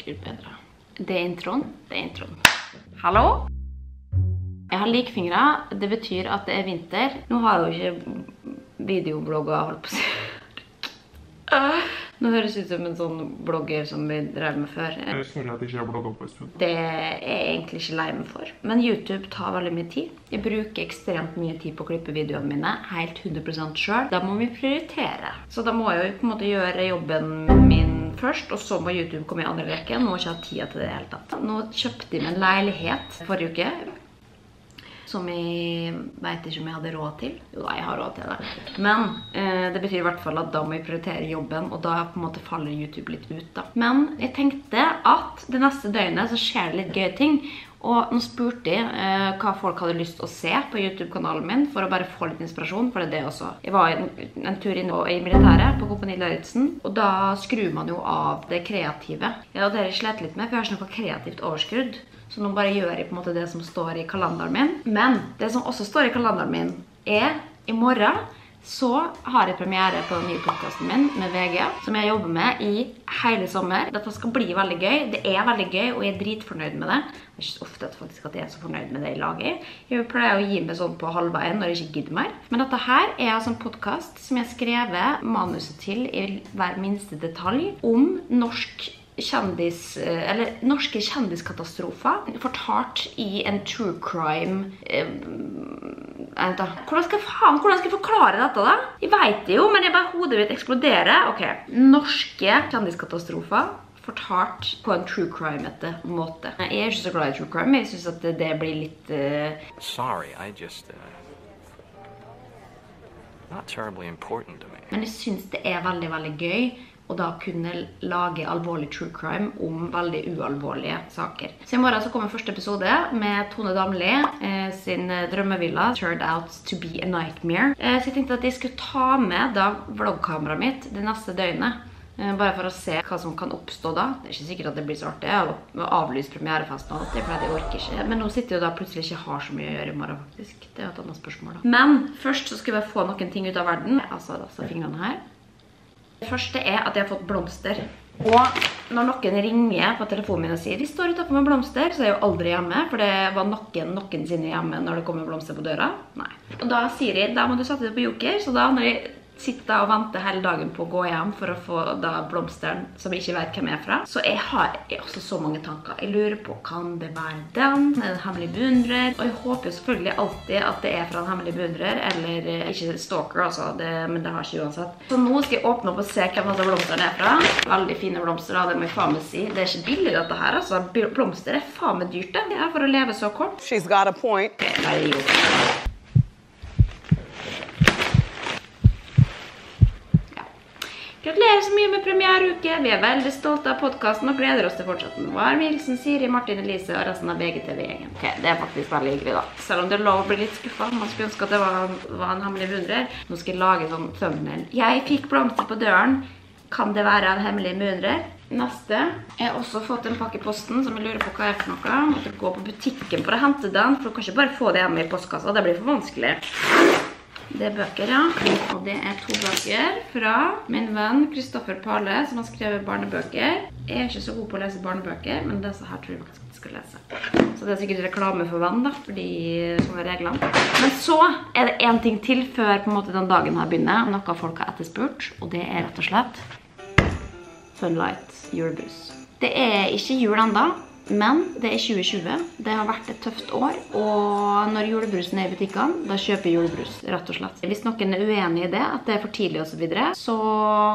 Gud bedre. Det er introen. Det er introen. Hallo? Jeg har likfingre. Det betyr at det er vinter. Nå har jeg jo ikke videoblogga, holdt på å si. Nå høres det ut som en sånn blogger som vi drev med før. Jeg føler at jeg ikke har blogga på en stund. Det er jeg egentlig ikke lei meg for. Men YouTube tar veldig mye tid. Jeg bruker ekstremt mye tid på å klippe videoene mine helt 100% sjøl. Da må vi prioritere. Så da må jeg jo på en måte gjøre jobben min først, og så må YouTube komme i andre rekke. Nå har jeg ikke hatt tida til det i hele tatt. Nå kjøpte jeg meg en leilighet forrige uke. Som jeg vet ikke om jeg hadde råd til. Jo da, jeg har råd til det. Men eh, det betyr i hvert fall at da må jeg prioritere jobben, og da på en måte faller YouTube litt ut. da. Men jeg tenkte at det neste døgnet så skjer det litt gøye ting. Og nå spurte jeg eh, hva folk hadde lyst til å se på YouTube-kanalen min, for å bare få litt inspirasjon, for det er det også. Jeg var en, en tur inn i militæret på Kompani Lauritzen, og da skrur man jo av det kreative. Ja, det har jeg slitt litt med, for jeg har ikke noe kreativt overskudd. Så nå bare gjør jeg på en måte det som står i kalenderen min. Men det som også står i kalenderen min, er i morgen så har jeg premiere på den nye podkasten min med VG, som jeg jobber med i hele sommer. Dette skal bli veldig gøy. Det er veldig gøy, og jeg er dritfornøyd med det. Det er ikke så ofte at, faktisk at jeg er så fornøyd med det jeg lager. Jeg pleier å gi meg sånn på halvveien når jeg ikke gidder mer. Men dette her er altså en podkast som jeg har skrevet manuset til i hver minste detalj om norsk kjendis, eller norske kjendiskatastrofer fortalt i en true crime eh, hvordan, skal, faen, hvordan skal jeg forklare dette, da? Jeg vet det jo, men jeg bare hodet mitt eksploderer. Ok, Norske kjendiskatastrofer fortalt på en true crime-ete måte. Jeg er ikke så glad i true crime. Jeg syns at det, det blir litt uh... Sorry, I just, uh, not terribly important to me. Men jeg syns det er veldig, veldig gøy å da kunne lage alvorlig true crime om veldig ualvorlige saker. Så i morgen så kommer første episode med Tone Damli eh, sin drømmevilla Turned Out To Be A Nightmare. Eh, så jeg tenkte at jeg skulle ta med da vloggkameraet mitt det neste døgnet. Eh, bare for å se hva som kan oppstå da. Det er ikke sikkert at det blir så artig. Jeg har avlyst premierefesten og alt det, for jeg orker ikke. Men nå sitter jeg jo da plutselig ikke har så mye å gjøre i morgen, faktisk. Det er jo et annet spørsmål da. Men først så skal vi få noen ting ut av verden. Altså, altså fingrene her. Det første er at jeg har fått blomster. Og når noen ringer på telefonen min og sier de står utenfor med blomster, så er jeg jo aldri hjemme, for det var noen noensinne hjemme når det kommer blomster på døra. Nei. Og da sier de, da må du satte deg på joker, så da når jeg sitter og vente hele dagen på å gå hjem for å få da blomsteren som jeg ikke vet hvem er fra, så jeg har jeg også så mange tanker. Jeg lurer på, kan det være den? Er en hemmelig beundrer? Og jeg håper jo selvfølgelig alltid at det er fra en hemmelig beundrer, eller eh, ikke stalker, altså, det, men det har ikke uansett. Så nå skal jeg åpne opp og se hvem disse blomsteren er fra. Veldig fine blomster, da, det må jeg faen meg si. Det er ikke billig dette her, altså. Blomster er faen meg dyrt, det. Ja, for å leve så kort. She's got a point. Okay, bare gi opp. Ja. Gratulerer så mye med premiereuke. Vi er veldig stolte av podkasten og gleder oss til fortsatt Varm hilsen Siri, Martin Elise og resten av VGTV-gjengen. Ok, Det er faktisk veldig hyggelig, da. Selv om det er lov å bli litt skuffa. Man skulle ønske at det var, var en hemmelig beundrer. Nå skal jeg lage sånn thumbnail. Jeg fikk blomster på døren. Kan det være en hemmelig beundrer? Neste. Jeg har også fått en pakke i posten som jeg lurer på hva er for noe. Måtte gå på butikken for å hente den, for du kan ikke bare få det hjemme i postkassa. Det blir for vanskelig. Det er bøker, ja. Og det er to bøker fra min venn Kristoffer Pale, som har skrevet barnebøker. Jeg er ikke så god på å lese barnebøker, men disse her tror jeg faktisk jeg skal lese. Så det er sikkert reklame for venn, da, fordi sånne er reglene. Men så er det en ting til før på en måte den dagen her begynner, noe folk har etterspurt, og det er rett og slett Sunlight julebrus. Det er ikke jul enda, men det er 2020. Det har vært et tøft år, og når julebrusen er i butikkene, da kjøper julebrus, rett og slett. Hvis noen er uenig i det, at det er for tidlig og så videre, så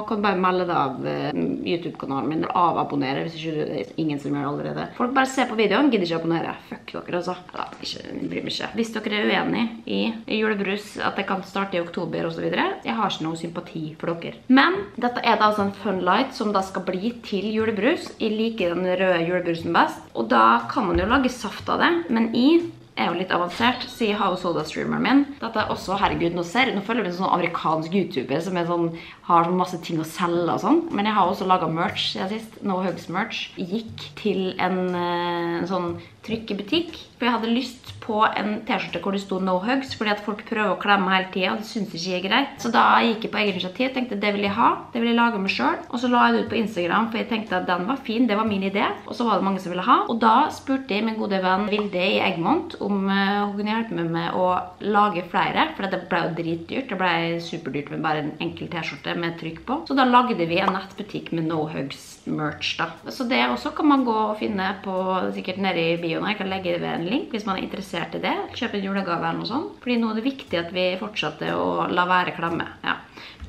kan du bare melde deg av eh, YouTube-kanalen min, avabonnere hvis ikke det er ingen som gjør det allerede. Folk bare ser på videoen, gidder ikke abonnere. Fuck dere, altså. Ja, ikke, bryr meg ikke. Hvis dere er uenig i julebrus, at det kan starte i oktober videre, jeg har ikke noe sympati for dere. Men dette er da altså en Fun Light som da skal bli til julebrus. Jeg liker den røde julebrusen best. Og da kan man jo lage saft av det, men i er jo litt avansert, har jo SodaStreameren min. Dette er også, herregud, nå ser jeg, nå følger med en sånn amerikansk YouTuber som er sånn, har sånn masse ting å selge og sånn. Men jeg har også laget merch siden sist, No Hugs merch. Gikk til en, eh, sånn trykkebutikk, for jeg hadde lyst på en t-skjorte hvor det sto No Hugs, fordi at folk prøver å klemme hele tiden, og det synes ikke jeg er greit. Så da gikk jeg på egen initiativ, tenkte det vil jeg ha, det vil jeg lage meg selv. Og så la jeg det ut på Instagram, for jeg tenkte at den var fin, det var min idé. Og så var det mange som ville ha. Og da spurte jeg min gode venn Vilde i Egmont om uh, hun kunne hjelpe meg med å lage flere, for det ble jo dritdyrt. Det ble superdyrt med bare en enkel t-skjorte med trykk på. Så da lagde vi en nettbutikk med No Hugs merch da. Så det også kan man gå og finne på sikkert nede i bioen. Jeg kan legge ved en link hvis man er interessert i det. Kjøp en julegave eller noe sånt. Fordi nå er det viktig at vi fortsetter å la være klemme. Ja.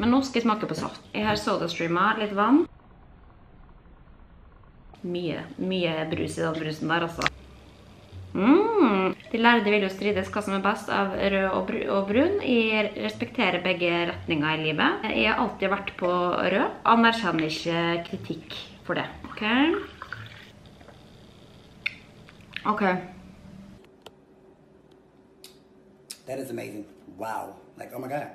Men nå skal jeg smake på saft. Jeg har sodastreamer, litt vann. Mye, mye brus i den brusen der, altså. Mm. De lærde vil jo strides hva som er best av rød og, og brun. Jeg respekterer begge retninger i livet. Jeg har alltid vært på rød. Anerkjenner ikke kritikk for det. Ok? Ok. That is amazing. Wow. Like, oh my God.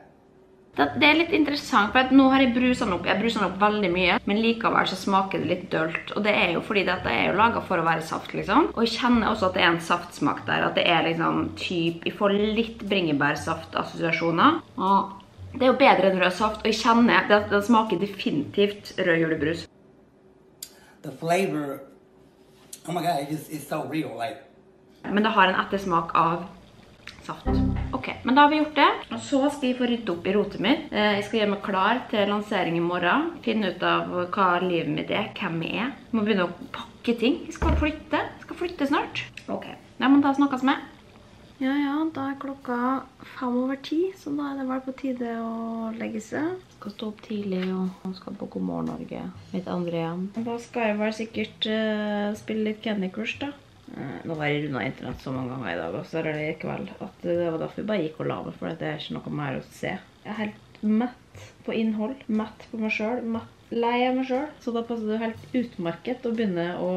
Det, det er litt interessant, for nå har jeg bruset den opp. Jeg bruser den opp veldig mye, men likevel så smaker det litt dølt. Og det er jo fordi dette er jo laget for å være saft, liksom. Og jeg kjenner også at det er en saftsmak der, at det er liksom typ, jeg får litt bringebærsaft-assosiasjoner. Og det er jo bedre enn rød saft, og jeg kjenner, at den smaker definitivt rød julebrus. The flavor, oh my God, it's, it's so real. Like, Men det har en ettersmak av saft. Ok, men da har vi gjort det. Og så skal jeg få rydde opp i rotet mitt. Eh, Jeg skal gjøre meg klar til lansering i morgen. Finne ut av hva livet mitt er, hvem jeg er. Jeg må begynne å pakke ting. Jeg skal flytte. Jeg skal flytte snart. Ok, ja, ta da snakkes med. Ja, ja, da er klokka fem over ti, så da er det vel på tide å legge seg. Skal stå opp tidlig og skal på God morgen Norge. Andre hjem. Da skal jeg vel sikkert uh, spille litt Candy Crush da. Eh, Nå var jeg rundet internett så mange ganger i dag, og så er det likevel at det var derfor jeg bare gikk og la meg, for det er ikke noe mer å se. Jeg er helt mett på innhold, mett på meg mett lei av meg selv, så da passer det helt utmerket å begynne å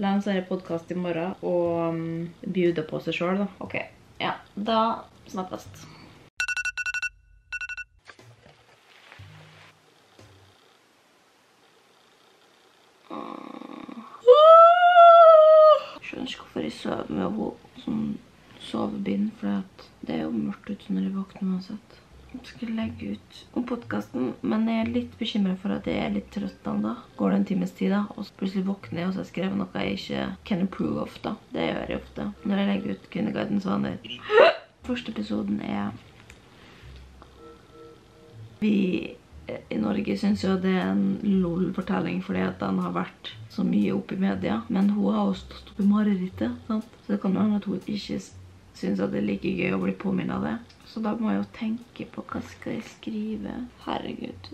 lansere podcast i morgen og um, bjude på seg selv da. Ok, ja, da snakkes. Jeg sover med å sånn sovebind, for det er jo mørkt ute når jeg våkner uansett. Jeg skal legge ut om podcasten, men jeg er litt bekymret for at jeg er litt trøtt da. Går det en times tid da, og så plutselig våkner jeg, og så har jeg skrevet noe jeg ikke can approve of da. Det gjør jeg ofte når jeg legger ut Kvinneguidens vaner. Første episoden er vi i Norge synes jo det er en lol-fortelling fordi at den har vært så mye oppe i media. Men hun har jo stått oppe i marerittet, sant? Så det kan jo hende at hun ikke syns at det er like gøy å bli påminnet av det. Så da må jeg jo tenke på hva skal jeg skrive. Herregud.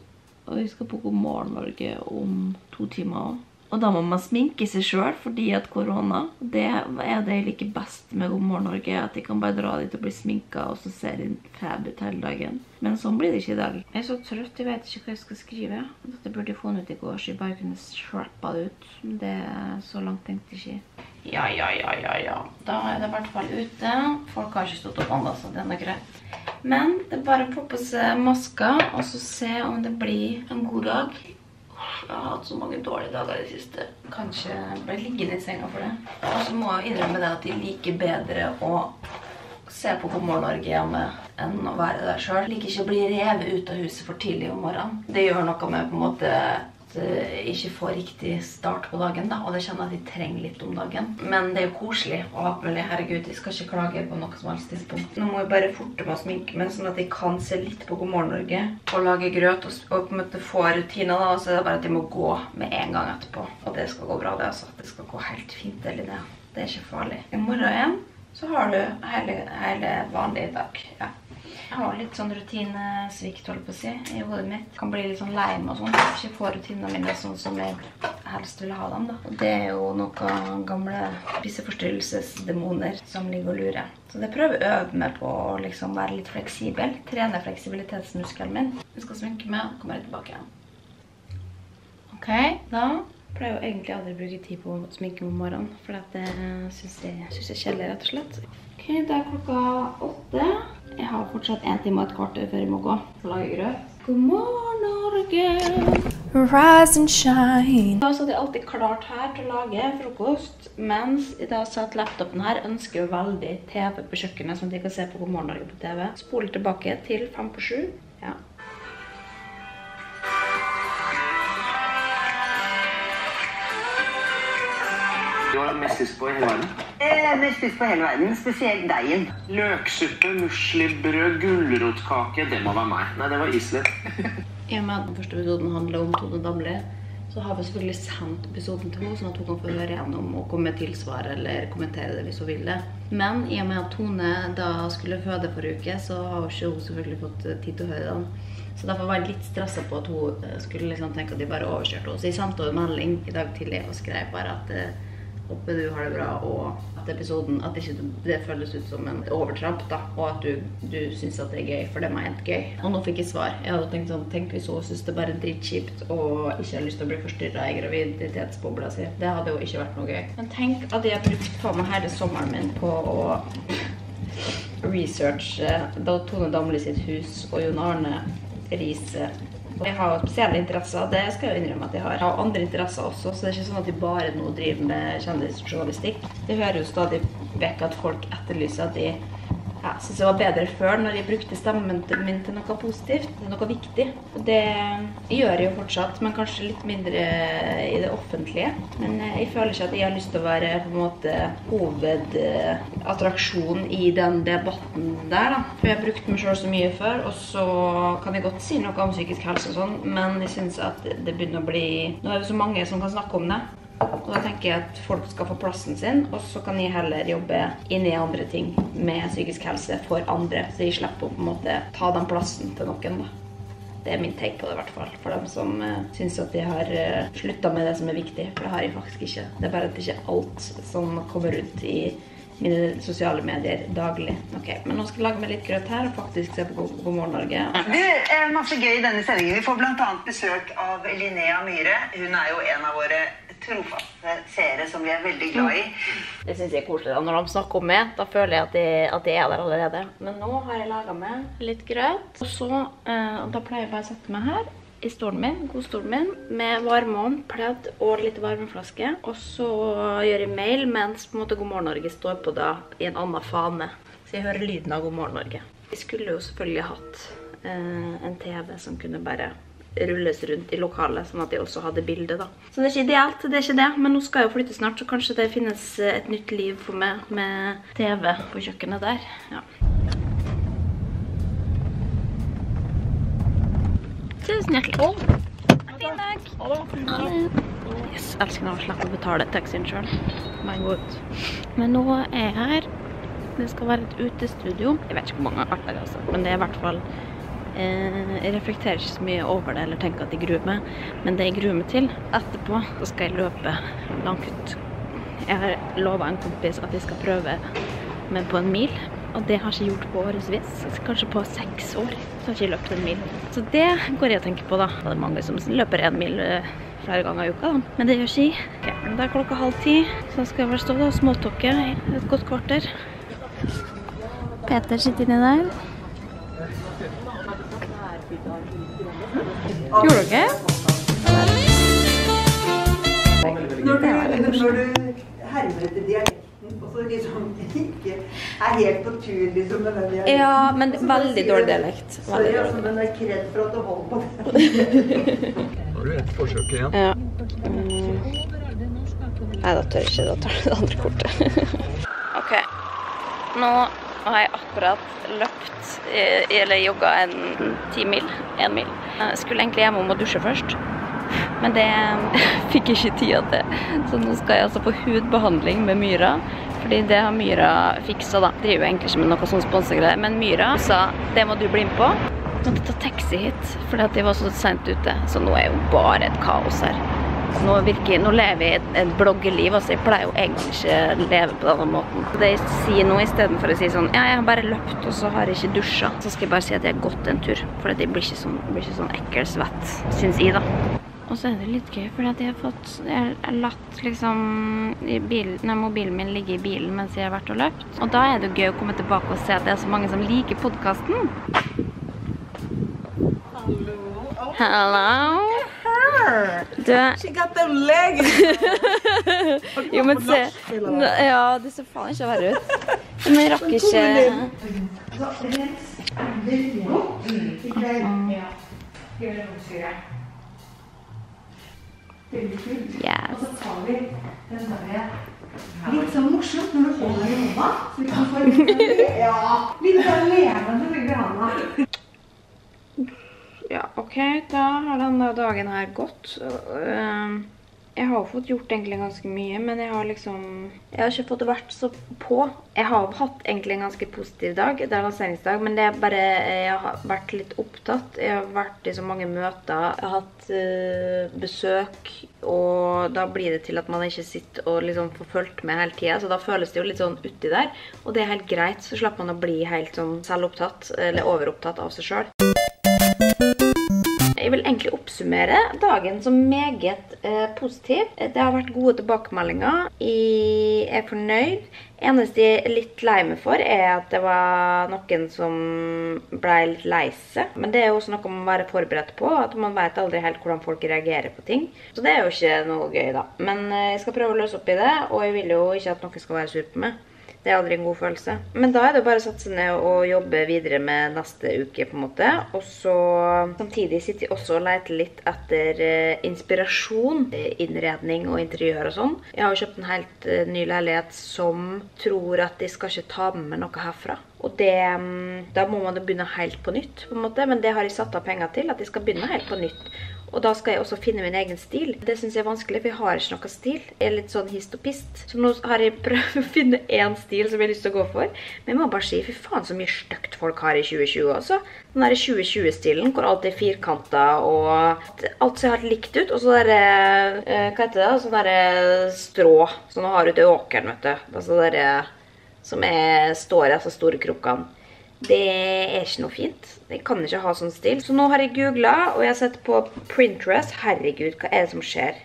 Og vi skal på God morgen Norge om to timer også. Og da må man sminke seg selv fordi at korona, det er det jeg liker best med God morgen Norge, at de kan bare dra dit og bli sminket, og så ser de fab ut hele dagen. Men sånn blir det ikke i dag. Jeg er så trøtt, jeg vet ikke hva jeg skal skrive. Dette burde jeg funnet ut i går, så jeg bare kunne shrappa det ut. Det er så langt tenkte jeg ikke. Ja, ja, ja, ja, ja. Da er det i hvert fall ute. Folk har ikke stått opp ennå, så det er noe greit. Men det er bare å på seg masker, og så se om det blir en god dag. Jeg har hatt så mange dårlige dager i det siste. Kanskje ble liggende i senga for det. Og så må jeg innrømme det at jeg liker bedre å se på God morgen Norge hjemme enn å være der. Jeg liker ikke å bli revet ut av huset for tidlig om morgenen. Det gjør noe med på en måte jeg ikke får riktig start på dagen, da, og det kjenner jeg at jeg trenger litt om dagen. Men det er jo koselig, og alt mulig, herregud, jeg skal ikke klage på noe som helst tidspunkt. Nå må jeg bare forte meg å sminke meg, sånn at jeg kan se litt på God morgen Norge, og lage grøt, og, og på en måte få rutiner da, så er det bare at jeg må gå med en gang etterpå. Og det skal gå bra, det altså. Det skal gå helt fint, det, Linnea. Det er ikke farlig. I morgen igjen, så har du hele, hele vanlige dag. Ja. Jeg har litt sånn rutinesvikt, holdt på å si, i hodet mitt. Kan bli litt sånn lei meg og sånn. Ikke få rutinene mine sånn som jeg helst ville ha dem, da. Og det er jo noen gamle spiseforstyrrelsesdemoner som ligger og lurer. Så det prøver å øve meg på å liksom være litt fleksibel. Trene fleksibilitetsmuskelen min. Jeg skal sminke meg, og kommer jeg tilbake igjen. Ok, da Jeg pleier jo egentlig aldri å bruke tid på sminke om morgenen, for det syns jeg, synes jeg er kjedelig, rett og slett. Ok, det er klokka åtte. Jeg har fortsatt en time og et kvarter før jeg må gå lage grøt. God morgen, Norge! Rise and shine. Da satt jeg alltid klart her til å lage frokost, mens i dag satt laptopen her, ønsker jo veldig TV på kjøkkenet, sånn at jeg kan se på God morgen Norge på TV. Spoler tilbake til fem på sju. Ja. Har mest lyst på i hele verden? Eh, Mest lyst på hele verden, spesielt deigen. Løksuppe, muslibrød, gulrotkake. Det må være meg. Nei, det var Islet. I og med at den første episoden handler om Tone Damli, så har vi selvfølgelig sendt episoden til henne, sånn at hun kan få høre gjennom og komme med tilsvar eller kommentere det hvis hun vil det. Men i og med at Tone da skulle føde forrige uke, så har hun ikke hun selvfølgelig fått eh, tid til å høre den. Så derfor var jeg litt stressa på at hun eh, skulle liksom tenke at de bare overkjørte henne. Så jeg sendte henne en melding i dag tidlig og skrev bare at eh, håper du har det bra, og at episoden at ikke det føles ut som en overtramp, da, og at du, du syns at det er gøy, for det er helt gøy. Og nå fikk jeg svar. Jeg hadde tenkt sånn, tenk hvis hun syns det bare er dritkjipt og ikke har lyst til å bli forstyrra i graviditetsbobla si. Det hadde jo ikke vært noe gøy. Men tenk at jeg har brukt på meg hele sommeren min på å researche Tone Damli sitt hus og Jon Arne Riise jeg har spesielle interesser, det skal jeg innrømme at jeg har. Jeg har andre interesser også, så det er ikke sånn at jeg bare nå driver med kjendisjournalistikk. Det hører jo stadig vekk at folk etterlyser at de ja, synes det var bedre før når jeg brukte stemmen min til noe positivt, noe viktig. Det gjør jeg jo fortsatt, men kanskje litt mindre i det offentlige. Men eh, jeg føler ikke at jeg har lyst til å være på en måte hovedattraksjon i den debatten der, da. For jeg har brukt meg selv så mye før, og så kan jeg godt si noe om psykisk helse og sånn, men jeg synes at det begynner å bli Nå er det så mange som kan snakke om det. Og da tenker jeg at folk skal få plassen sin, og så kan jeg heller jobbe inn i andre ting med psykisk helse for andre, så jeg slipper å på en måte ta den plassen til noen, da. Det er min take på det, i hvert fall. For dem som uh, syns at de har uh, slutta med det som er viktig. For det har jeg faktisk ikke. Det er bare at det ikke er alt som kommer ut i mine sosiale medier daglig. Ok, Men nå skal jeg lage meg litt grøt her og faktisk se på God morgen Norge. Du, eh, masse gøy i denne sendingen. Vi får bl.a. besøk av Linnea Myhre. Hun er jo en av våre trofaste seere som vi er veldig glad i. Det syns jeg er koselig. da. Når de snakker om meg, da føler jeg at de, at de er der allerede. Men nå har jeg laga meg litt grøt. Og så eh, Da pleier jeg bare å sette meg her i stolen min, godstolen min, med varmeovn, pledd og litt varmeflaske. Og så gjør jeg mail mens på en måte God morgen Norge står på da i en annen fane. Så jeg hører lyden av God morgen Norge. Vi skulle jo selvfølgelig hatt eh, en TV som kunne bare rulles rundt i lokalet, sånn at de også hadde bilde da. Så det er ikke ideelt, det er ikke det, men nå skal jeg jo flytte snart, så kanskje det finnes eh, et nytt liv for meg med TV på kjøkkenet der. Ja. Tusen hjertelig. Fin dag. Ha det. Yes, elsker når jeg slipper å betale taxien selv. Men nå er jeg her. Det skal være et utestudio. Jeg vet ikke hvor mange har vært er, altså. Men det er i hvert fall Jeg reflekterer ikke så mye over det eller tenker at jeg gruer meg. Men det jeg gruer meg til etterpå, så skal jeg løpe langt. Jeg har lova en kompis at jeg skal prøve meg på en mil. Og det har jeg ikke gjort på årevis. Kanskje på seks år så har jeg ikke løpt en mil. Så det går jeg og tenker på, da. Det er mange som løper en mil eh, flere ganger i uka, da. Men det gjør ikke jeg. Ok, Det er klokka halv ti, så skal jeg vel stå da og småtalke i et godt kvarter. Peter sitter inni der. Gjorde dere? Når du, når du hermer etter dialekten, og så liksom ikke er helt på tur liksom med den dialekten. Ja, men veldig dårlig dialekt. Sorry, Veldig altså, dårlig. men jeg er kred for at du holder på det. Har du ett forsøk igjen? Ja. Mm. Nei, da tør jeg ikke. Da tar du det andre kortet. OK. Nå har jeg akkurat løpt, eh, eller jogga en ti mil. En mil. Jeg skulle egentlig hjem å dusje først. Men det fikk jeg ikke tida til. Så nå skal jeg altså på hudbehandling med Myra. Fordi det har Myra fiksa, da. Driver egentlig ikke med noe sånn sponsegreier. Men Myra sa det må du bli med på. Jeg måtte ta taxi hit fordi at de var så sent ute. Så nå er jo bare et kaos her. Nå, virker, nå lever jeg et, et bloggerliv. altså Jeg pleier jo egentlig ikke å leve på denne måten. Så det jeg sier nå istedenfor å si sånn Ja, jeg har bare løpt, og så har jeg ikke dusja. Så skal jeg bare si at jeg har gått en tur. For jeg blir ikke sånn, blir ikke sånn ekkel svett, syns jeg, da. Og så er det litt gøy, fordi at jeg har fått Jeg har latt liksom i bilen, nei, mobilen min ligge i bilen mens jeg har vært og løpt. Og da er det jo gøy å komme tilbake og se at det er så mange som liker podkasten. Hello. Du She got them legs! Jo, men se. Ja, det ser faen ikke verre ut. Men jeg rakk ikke Yes. Litt sånn morsomt når du holder i hånda, så du kan få litt levende grana. Ja, ok, da har denne dagen her gått. Øh, Jeg har fått gjort egentlig ganske mye, men jeg har liksom Jeg har ikke fått vært så på. Jeg har hatt egentlig en ganske positiv dag. Det er lanseringsdag, men det er bare Jeg har vært litt opptatt. Jeg har vært i så mange møter. Jeg har hatt øh, besøk, og da blir det til at man ikke sitter og liksom får fulgt med hele tida. Så da føles det jo litt sånn uti der. Og det er helt greit. Så slapper man å bli helt sånn selvopptatt, eller overopptatt av seg sjøl. Jeg vil egentlig oppsummere dagen som meget eh, positiv. Det har vært gode tilbakemeldinger. Jeg er fornøyd. Eneste jeg er litt lei meg for, er at det var noen som ble litt lei seg. Men det er også noe man må være forberedt på. At man vet aldri helt hvordan folk reagerer på ting. Så det er jo ikke noe gøy, da. Men eh, jeg skal prøve å løse opp i det, og jeg vil jo ikke at noen skal være sur på meg. Det er aldri en god følelse. Men da er det bare å satse ned og jobbe videre med neste uke, på en måte. Og så samtidig sitter jeg også og leter litt etter eh, inspirasjon. eh, Innredning og interiør og sånn. Jeg har jo kjøpt en helt eh, ny leilighet som tror at de skal ikke ta med meg noe herfra. Og det, mm, da må man jo begynne helt på nytt, på en måte. Men det har jeg satt av penger til, at jeg skal begynne helt på nytt. Og da skal jeg også finne min egen stil. Det synes jeg er vanskelig, for jeg har ikke noe stil. Jeg er litt sånn hist og pist. Så nå har jeg prøvd å finne én stil som jeg har lyst til å gå for. Men jeg må bare si, fy faen så mye stygt folk har i 2020 også. Den der 2020-stilen, hvor alt er firkantet og alt ser helt likt ut. Og så der, eh, hva heter det, sånn der strå som du har ute i åkeren, vet du. Altså der, som er, står i disse store krukkene. Det er ikke noe fint. Jeg kan ikke ha sånn stil. Så nå har jeg googlet, og jeg har sett på Printress. Herregud, hva er det som skjer?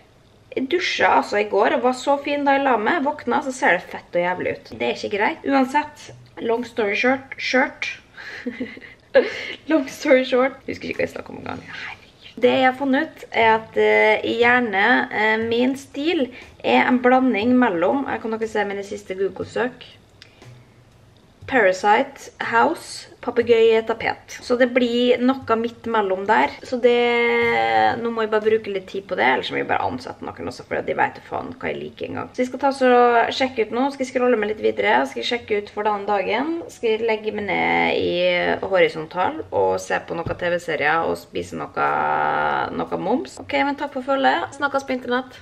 Jeg dusja altså i går og var så fin da jeg la meg. Våkna, så ser det fett og jævlig ut. Det er ikke greit. Uansett, long story short, shirt. long story short. Jeg husker ikke hva jeg snakket om en gang. Herregud. Det jeg har funnet ut er at gjerne uh, min stil er en blanding mellom, jeg kan dere se mine siste Google-søk, Parasite House, papegøye tapet. Så det blir noe midt mellom der. Så det, nå må jeg bare bruke litt tid på det, ellers må jeg bare ansette noen også, for de jo faen hva jeg liker en gang. Så jeg skal ta så sjekke ut nå, skal jeg scrolle meg litt videre, skal jeg sjekke ut for denne dagen, skal jeg legge meg ned i horisontal og se på noen TV-serier og spise noe, noe moms. Ok, men takk for følget. Snakkes på internett.